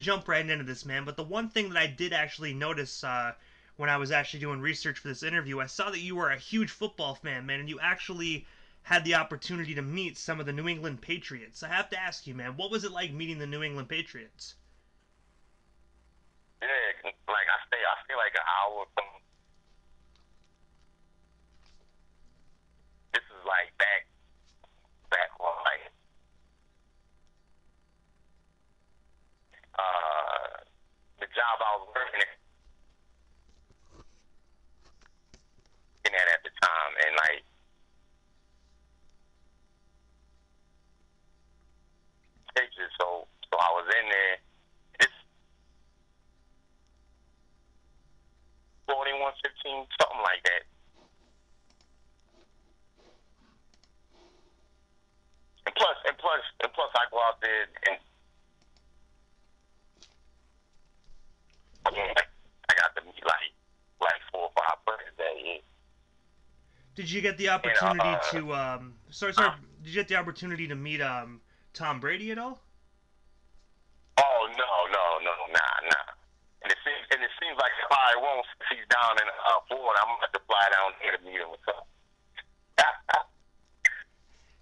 jump right into this, man. But the one thing that I did actually notice uh, when I was actually doing research for this interview, I saw that you were a huge football fan, man, and you actually had the opportunity to meet some of the New England Patriots. I have to ask you, man, what was it like meeting the New England Patriots? Yeah, like I stay, I stay like an hour from. This is like back, back on like, uh, the job I was working at, at at the time, and like. Patriots, so so I was in there. It's 41, 15, something like that. And plus, and plus, and plus, I go out there and I mean, like, I got to meet like like four or five players that year. Did you get the opportunity uh, to um? Sorry, sorry. Did you get the opportunity to meet um Tom Brady at all? Oh no, no, no, nah, nah. And it seems, and it seems like if I won't, since he's down in uh, Florida, I'm gonna have to fly down here to meet him something.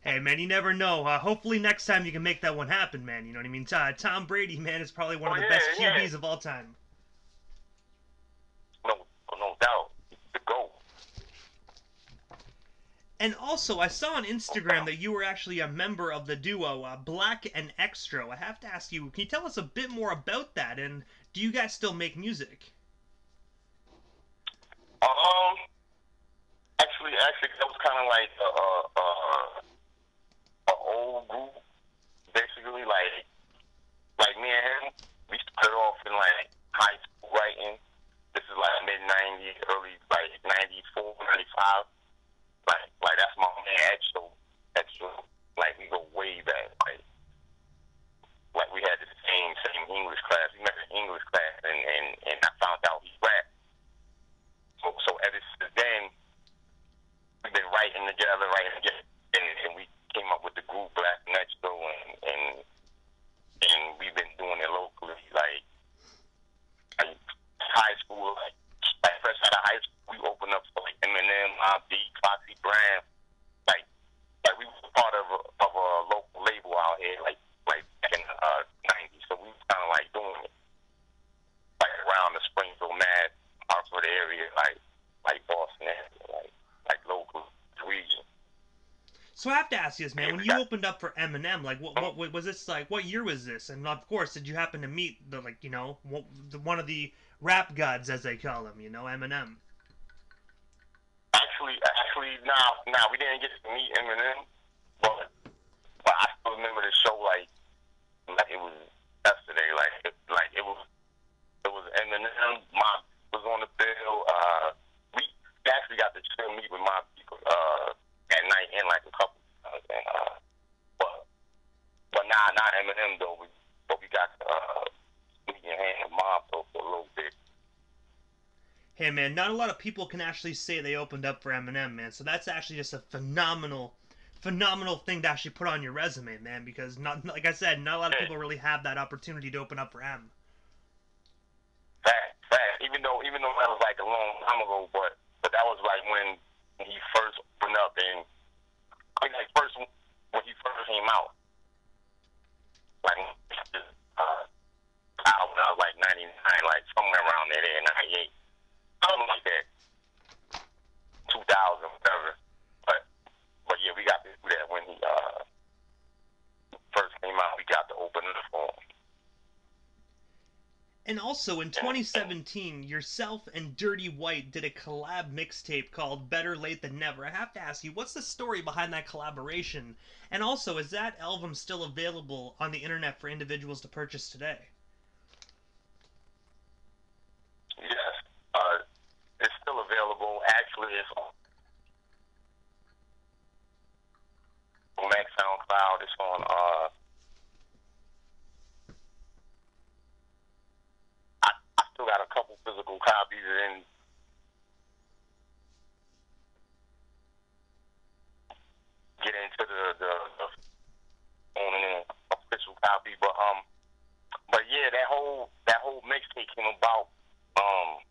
Hey man, you never know. Uh, hopefully next time you can make that one happen, man. You know what I mean? Uh, Tom Brady, man, is probably one of Oh, the yeah, best yeah. QBs of all time. no, no doubt. The goal. And also, I saw on Instagram that you were actually a member of the duo uh, Black and Extra. I have to ask you, can you tell us a bit more about that? And do you guys still make music? Um, actually, actually, that was kind of like a, a, a old group, basically. Like, like me and him, we started off in like high school writing. This is like mid '90s, early like '94, '95. Like, like that's my man, extra, extra. Like we go way back. Like, like we had the same same English class. We met in English class, and and and I found out he rapped. So, so ever since then, we've been writing together, writing together, and, and we came up with the group Black Next Door, and, and and we've been doing it locally, like, like high school, like, like fresh out of high school, we opened up for like Eminem, Mobb Deep, Foxy Brown, like, like we were part of a, of a local label out here, like, like back in the uh, '90s. So we was kind of like doing it, like around the Springfield, Mass, Hartford area, like, like Boston, area, like, like local region. So I have to ask you this, man. When you opened up for Eminem, like, what, what, what was this like? What year was this? And of course, did you happen to meet the like, you know, one- of the rap gods, as they call him, you know, Eminem? Actually, actually, now, now we didn't get to meet Eminem, but but I still remember the show like like it was yesterday. Like it, like it was it was Eminem. Mobb was on the bill. Uh, we actually got to chill meet with my people uh, at night and like a couple. And, uh, but but nah, not Eminem though. We but we got uh, meet and hang Mobb though for a little bit. Hey, man, not a lot of people can actually say they opened up for Eminem, man. So that's actually just a phenomenal, phenomenal thing to actually put on your resume, man. Because not, like I said, not a lot of people really have that opportunity to open up for M. Fact, fact. Even though, even though that was like a long time ago, but but that was like when he first opened up, and Mean, like first when he first came out, like uh, I was like ninety nine, like somewhere around there, ninety eight, something like that, two thousand, whatever. But but yeah, we got to do that when he uh first came out. We got to open for him. And also in 2017, yourself and Dirty White did a collab mixtape called Better Late Than Never. I have to ask you, what's the story behind that collaboration? And also, is that album still available on the internet for individuals to purchase today? Yes, uh, it's still available. Actually, it's on Max SoundCloud. It's on. Uh, I, I still got a couple physical copies, and get into the the, the an official copy. But um, but yeah, that whole that whole mixtape came about. Um,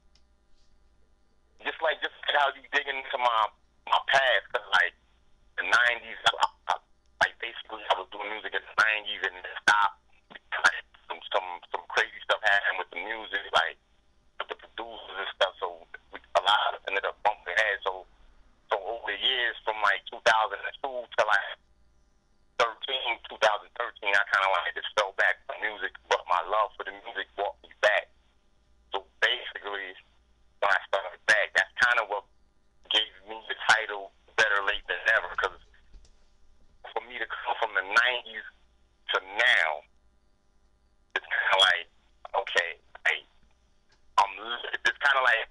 just like just how you digging into my my past, cause like the '90s, I, I, like basically I was doing music in the '90s and it stopped. Like, some some some crazy stuff happened with the music, like with and stuff. So we, a lot ended up bumping heads. So so over the years, from like 2002 to like 13, 2013, I kind of like just fell back from music, but my love for the music brought me back. So basically, when I started back, that's kind of what gave me the title Better Late Than Never, because for me to come from the 90s to now, it's kind of like, okay, hey, I'm, it's kind of like,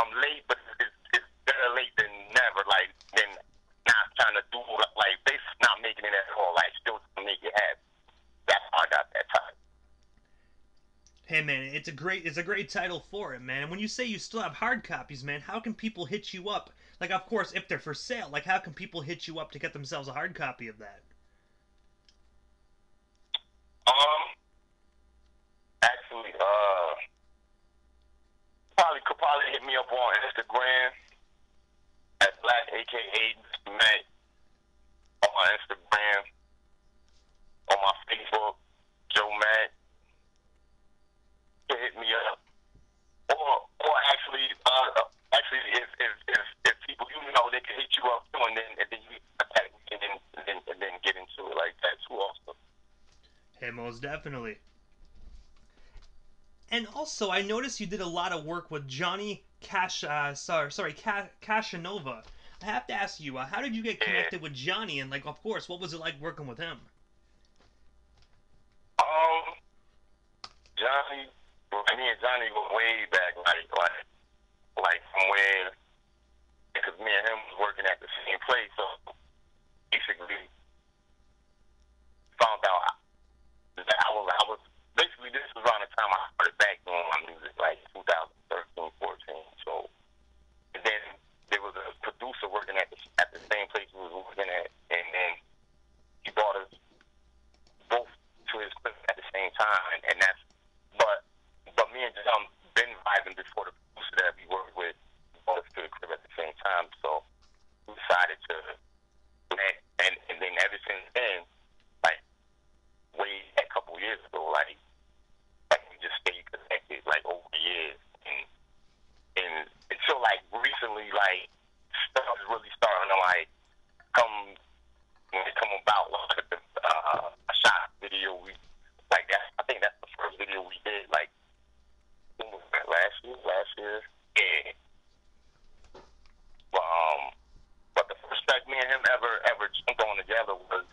I'm late, but it's, it's better late than never, like, than not trying to do, like, basically not making it at all, like, still to make it happen. That's how I got that title. Hey man, it's a great it's a great title for it, man. And when you say you still have hard copies, man, how can people hit you up? Like, of course, if they're for sale, like how can people hit you up to get themselves a hard copy of that? Um, actually, uh, probably could probably hit me up on Instagram at Black AKA Mr. Mac on my Instagram, on my Facebook, Joe Mack. Can hit me up, or or actually, uh, actually, if if if, if people you know they can hit you up too, and then and then you attack me and then and then, and then get into it like that too, also. Hey, most definitely. And also, I noticed you did a lot of work with Johnny Cash. Uh, sorry, sorry, Ca- Cashanova. I have to ask you, uh, how did you get connected with Johnny? And like, of course, what was it like working with him? Um, Johnny, me and Johnny go way back, like like like from when, because me and him was working at the same place, so basically found out I was basically this was around the time I started back doing my music, like 2013, 14. So, and then there was a producer working at the at the same place we was working at, and then he brought us both to his clip at the same time, and, and that's but but me and John been vibing before the producer that we worked with brought us to the crib at the same time, so we decided to and and, and then ever since then, like way a couple years ago, like like we just stayed connected like over the years, and and until like recently, like stuff is really starting to like come when it come about like the uh, a shot video we like that. I think that's the first video we did like when was that, last year. Last year, yeah. But um, but the first track me and him ever ever jumped on together was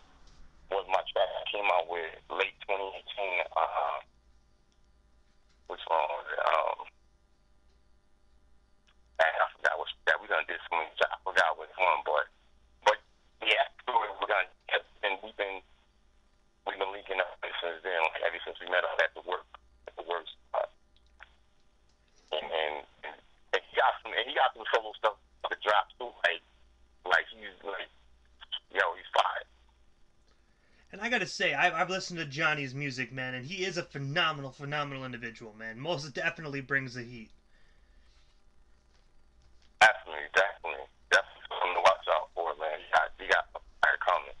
was my track I came out with late 2018. Uh, which one was it? Um, man, I forgot which that we done did so many. I forgot which one, but but yeah, we're gonna and we've been we've been linking up since then. Like ever since we met up at the work at the work spot, and and, and he got some and he got some solo stuff to drop too. Like like he's like yo, he's fine. And I gotta say, I've, I've listened to Johnny's music, man, and he is a phenomenal, phenomenal individual, man. Most definitely brings the heat. Definitely, definitely, definitely something to watch out for, man. He got he got fire coming.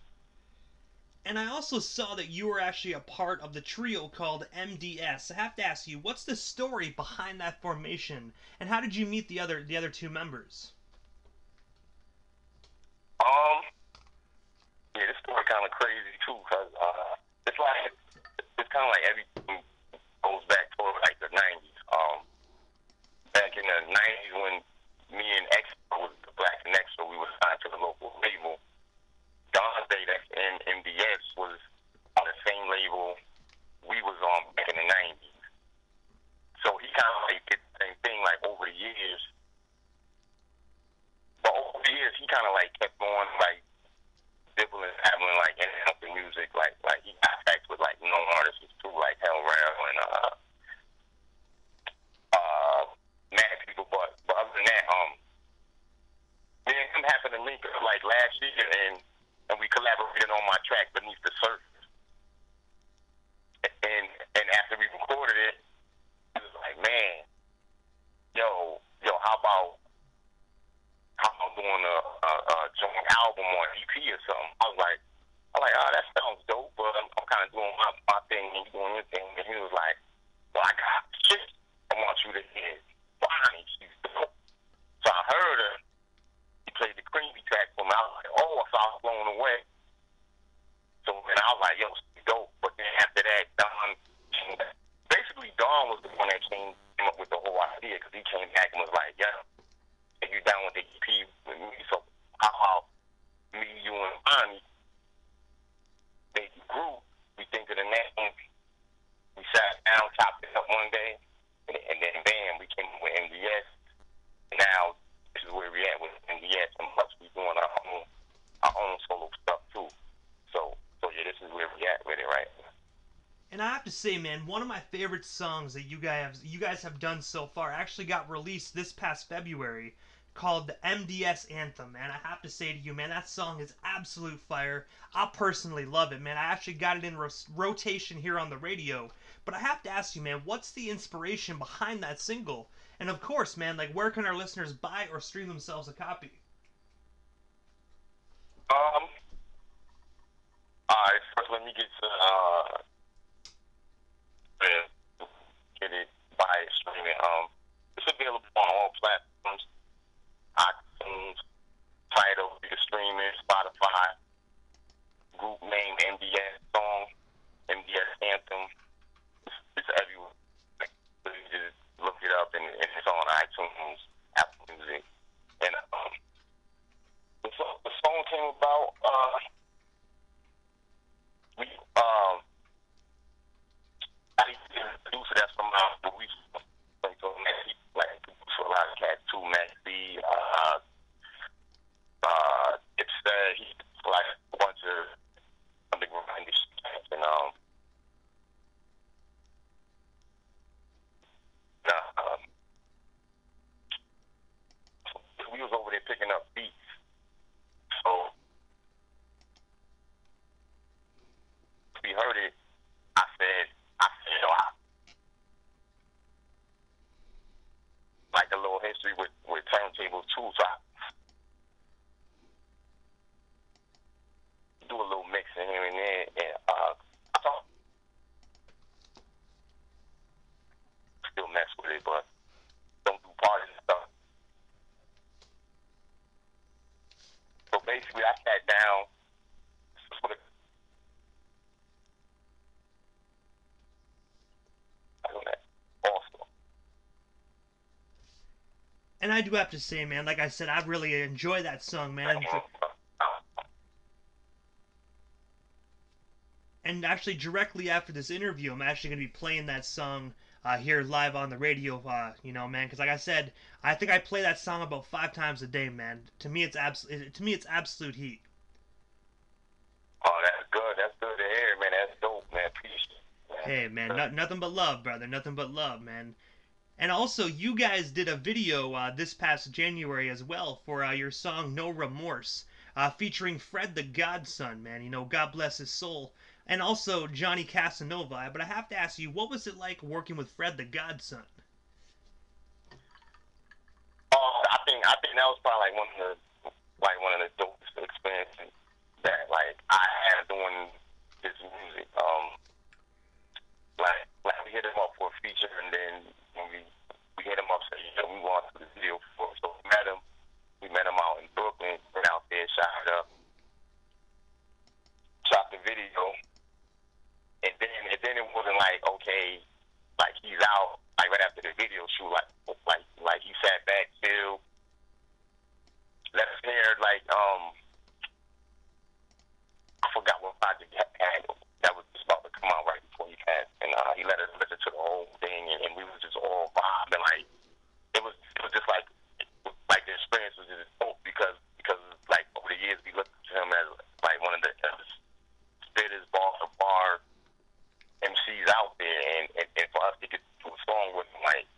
And I also saw that you were actually a part of the trio called MDS. I have to ask you, what's the story behind that formation, and how did you meet the other the other two members? Um, yeah, this story kind of crazy too, cause uh, it's like it's kind of like everything goes back to like the '90s. Um, back in the '90s when me and X was the Black Connection, we were signed to the local label. Don's Day that and MDS was on the same label we was on back in the '90s. So he kind of like did the same thing like over the years. But over the years, he kind of like kept on like dibbling, dabbling, like in and out the music. Like like he got tracks with like known artists too, like Hell Round was the one that came, came up with the whole idea because he came back and was like, "Yeah, if you down with the EP with me, so how about me, you, and Bonnie make a group? We think of the name. We sat down, chopped it up one day, and, and then bam, we came up with MDS. Now this is where we at with MDS, and plus we doing our own our own solo stuff too. So so yeah, this is where we at with it right. And I man, one of my favorite songs that you guys you guys have done so far actually got released this past February, called the MDS Anthem. Man, I have to say to you, man, that song is absolute fire. I personally love it, man. I actually got it in ro- rotation here on the radio. But I have to ask you, man, what's the inspiration behind that single? And of course, man, like where can our listeners buy or stream themselves a copy? Um. All right. First, let me get to uh, the- get it by streaming. Um, it's available on all platforms. iTunes, Tidal, you can stream it. Spotify. Group name MDS song, MDS anthem. It's, everywhere. You just look it up and it's on iTunes, Apple Music, and um. The song, the song came about. Uh, we um, I used to producer that's from uh, Louis. Like so, Matt, he like producer a lot of cats too. Matt B. Uh, uh, it's uh, he like a bunch of underground industry cats and um. Nah, um, we was over there picking up beats. So we heard it. I said, I said, oh, I like a little history with with turntables too. So I do a little mixing here and there, and uh, I thought still mess with it, but don't do parties and stuff. So basically, I sat down. with a- I don't know, Also, And I do have to say, man, like I said, I really enjoy that song, man. And, actually, directly after this interview, I'm actually going to be playing that song uh, here live on the radio, uh, you know, man. Because like I said, I think I play that song about five times a day, man. To me, it's absolute. To me, it's absolute heat. oh, that's good. That's good to hear, man. That's dope, man. Appreciate it. Hey, man, no, nothing but love, brother. Nothing but love, man. And also, you guys did a video uh, this past January as well for uh, your song "No Remorse," uh, featuring Fred the Godson, man. You know, God bless his soul, and also Johnny Casanova. But I have to ask you, what was it like working with Fred the Godson? Oh, I think I think that was probably like one of the like one of the dopest experiences that like I had doing this music. Um, like like we hit him up for a feature, and then when we we hit him up saying you know we want to do the video for. So we met him. We met him out in Brooklyn. Went out there, shot it up, shot the video, and then and then it wasn't like okay, like he's out like right after the video shoot, like like like he sat back still, let us hear like um I forgot what project he had that was just about to come out right before he passed, and uh, he let us listen to the whole thing, and, and we was just all vibing like it was it was just like like the experience was just dope because because like over the years we looked to him as like one of the uh, spitters, bar for bar MCs out there, and, and, and for us to get to a song with him, like,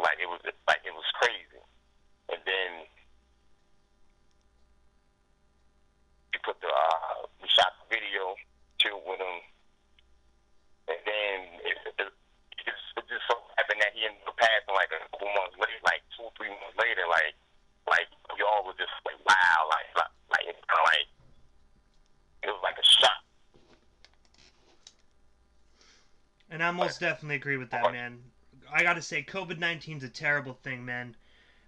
like it was like it was crazy. And then we put the uh, we shot the video, chilled with him, and then it, it, it, just, it just so happened that he ended up passing like a couple months later, like two or three months later, like like we all was just like wow, like like, like it's kind of like it was like a shock. And I definitely agree with that, man. I gotta say, COVID 19's a terrible thing, man.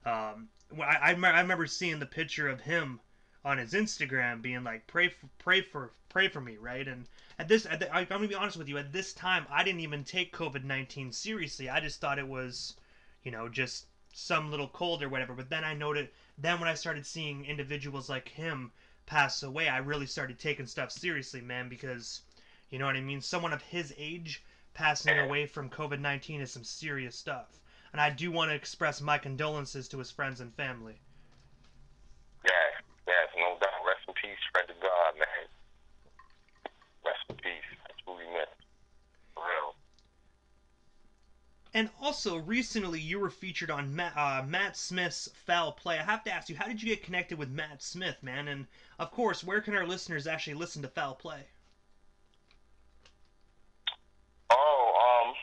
Um, I, I, I remember seeing the picture of him on his Instagram, being like, "Pray for, pray for, pray for me," right? And at this, at the, I'm gonna be honest with you. At this time, I didn't even take COVID nineteen seriously. I just thought it was, you know, just some little cold or whatever. But then I noted, then when I started seeing individuals like him pass away, I really started taking stuff seriously, man, because, you know what I mean. Someone of his age passing away from COVID nineteen is some serious stuff. And I do want to express my condolences to his friends and family. Yes, yes, no doubt. Rest in peace, friend of God, man. Rest in peace. That's who we. For real. And also, recently you were featured on Matt, uh, Matt Smith's Foul Play. I have to ask you, how did you get connected with Matt Smith, man? And of course, where can our listeners actually listen to Foul Play? Oh, um,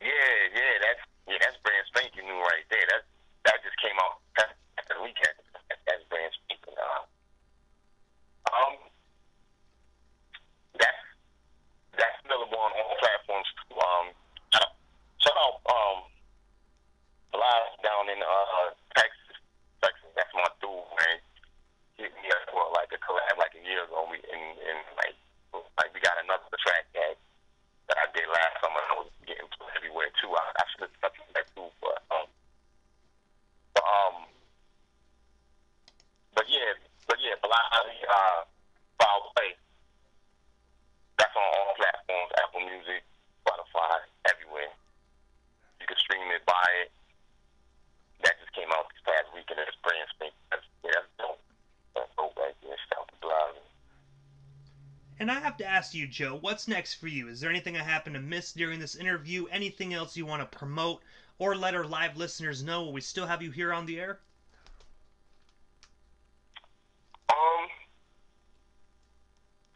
yeah, yeah, that's yeah, that's brand spanking new right there. That that just came out after the weekend. That's, that's brand spanking. Uh, um, that's that's available on all platforms. Too. Um, shout out, shout out um, live down in uh Texas. Texas, that's my dude, man. Hit me up for like a collab like a year ago. We and and like like we got another track that that I did last summer. I was getting put everywhere too. I, I should have touched that too, but um, but um, but yeah, but yeah, Blind uh, Foul Play. That's on all platforms: Apple Music, Spotify, everywhere. You can stream it, buy it. That just came out this past weekend. It's brand spanking. That's yeah, that's dope. That's dope right there. Shout out to Blind. And I have to ask you, Joe, what's next for you? Is there anything I happen to miss during this interview? Anything else you want to promote or let our live listeners know? Will we still have you here on the air? Um,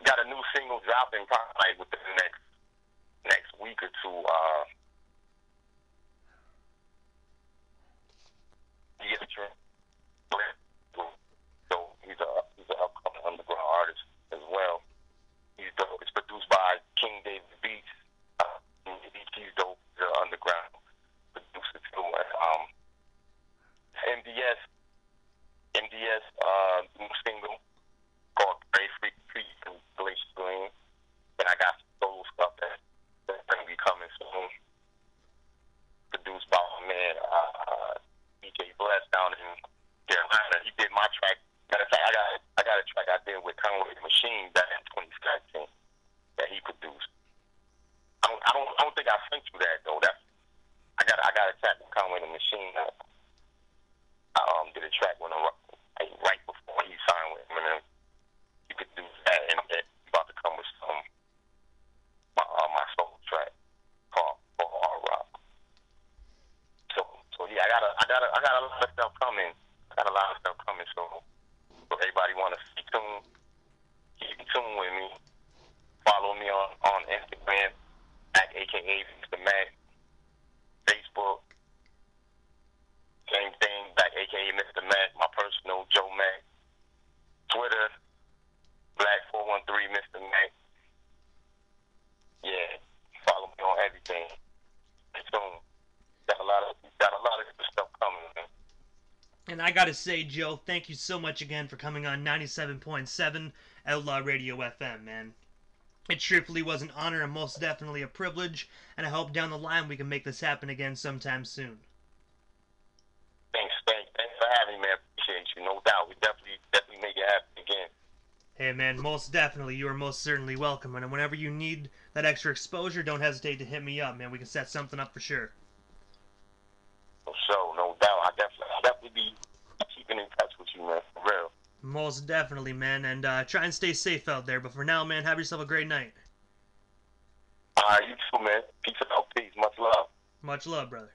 got a new single dropping probably within the next next week or two. Uh, yeah, sure. So he's a he's an upcoming underground artist as well. He's dope. It's produced by King David Beats. Uh, he's dope. He's an underground producer too. And, um, MDS MDS uh, new single called Gray Freak Treat from Glacier Green. And I got some solo stuff that, that's going to be coming soon. Produced by my man uh, uh, DJ Bless down in Carolina. He did my track. Matter of fact, I got I got a track I did with Conway the Machine back in 2017 that he produced. I don't I don't I don't think I sent you that though. That's I got I got a track with Conway the Machine. I, I um did a track with him right, right before he signed with Eminem. You could do that, and then about to come with some my uh, my soul track called called Hard Rock. So so yeah, I got a I got a I got a lot of stuff coming. I got a lot of stuff coming. So so everybody want to stay tuned, keep in tune with me. Follow me on on Instagram at AKA Mr. Mac. Facebook. Same thing, back AKA Mr. Mac, my personal Joe Mack. Twitter, Black413 Mr. Mac. Yeah, follow me on everything. Stay tuned. Got a lot of got a lot of good stuff coming, man. And I gotta say, Joe, thank you so much again for coming on 97.7 Outlaw Radio FM, man. It truthfully was an honor and most definitely a privilege, and I hope down the line we can make this happen again sometime soon. Thanks, thanks, thanks for having me, man. Appreciate you, no doubt. We definitely definitely make it happen again. Hey, man, most definitely, you are most certainly welcome, and whenever you need that extra exposure, don't hesitate to hit me up, man. We can set something up for sure. For sure, no doubt. I definitely I'll definitely be keeping in touch with you, man. For real. Most definitely, man, and uh, try and stay safe out there. But for now, man, have yourself a great night. All right, you too, man. Peace out. Peace. Much love. Much love, brother.